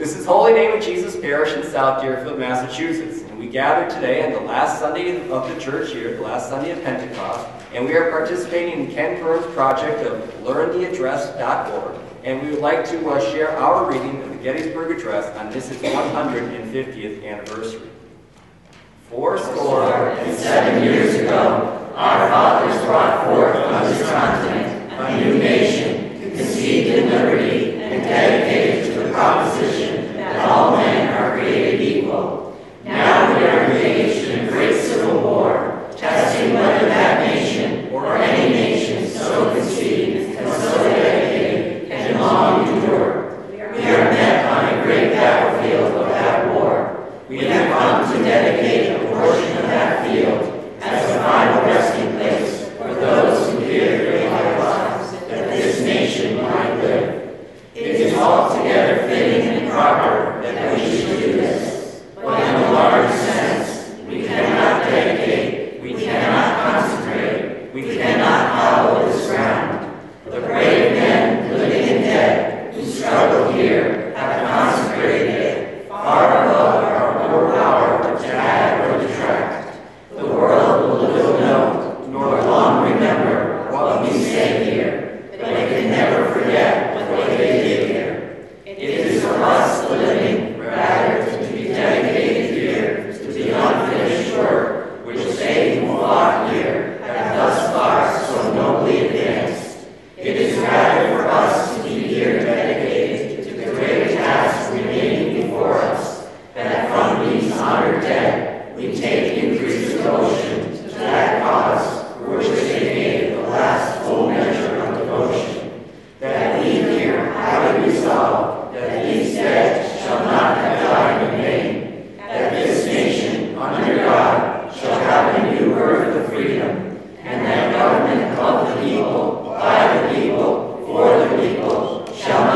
This is Holy Name of Jesus Parish in South Deerfield, Massachusetts. And we gather today on the last Sunday of the church year, the last Sunday of Pentecost, and we are participating in Ken Burns' project of learntheaddress.org. And we would like to uh, share our reading of the Gettysburg Address on this 150th anniversary. Four score and seven years ago, our fathers brought forth on this continent a new nation, conceived in liberty and dedicated to the proposition that all men are created equal. Now we are engaged in a great civil war, testing whether that nation or any nation so conceived and so dedicated can long endure. We are met on a great battlefield of that war. We have come to dedicate a portion of that field as a final resting place for those who their lives that this nation might live. It is altogether fitting and proper that we should do this. But in a larger sense, we cannot dedicate, we cannot consecrate, we cannot here, people shall